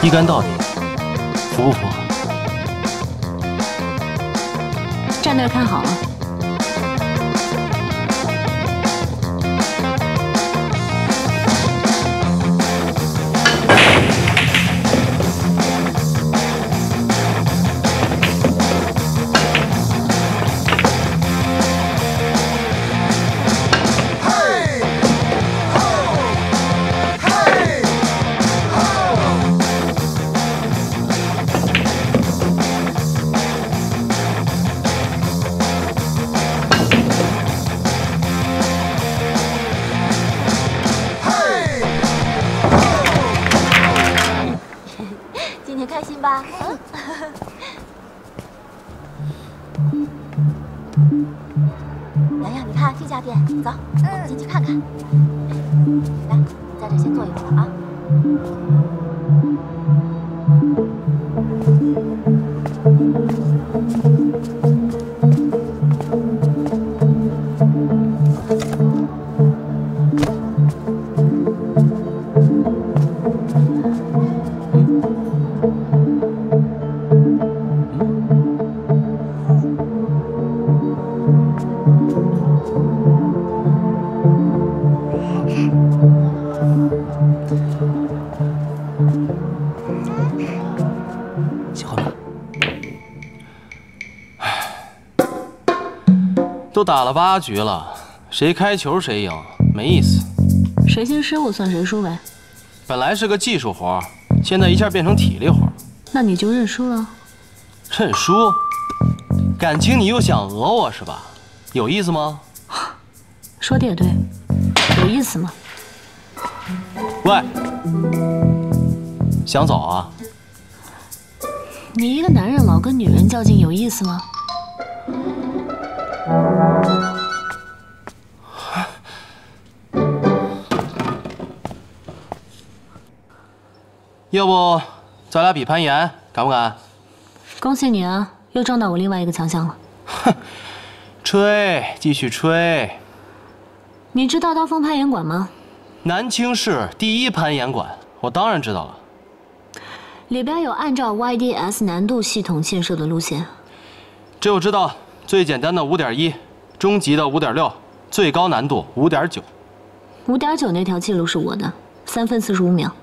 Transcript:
一干到底，服不服？站那看好了。吧？洋洋，你看这家店，走，我们进去看看。来，在这先坐一会儿啊。喜欢吗？都打了八局了，谁开球谁赢，没意思。谁先失误算谁输呗。本来是个技术活，现在一下变成体力活。那你就认输了。认输？感情你又想讹我是吧？有意思吗？说的也对，有意思吗？喂，想走啊？你一个男人老跟女人较劲，有意思吗？要不咱俩比攀岩，敢不敢？恭喜你啊，又撞到我另外一个强项了。哼吹，继续吹。你知道刀锋攀岩馆吗？南青市第一攀岩馆，我当然知道了。里边有按照 YDS 难度系统建设的路线。这我知道，最简单的五点一，中级的五点六，最高难度五点九。五点九那条记录是我的，三分四十五秒。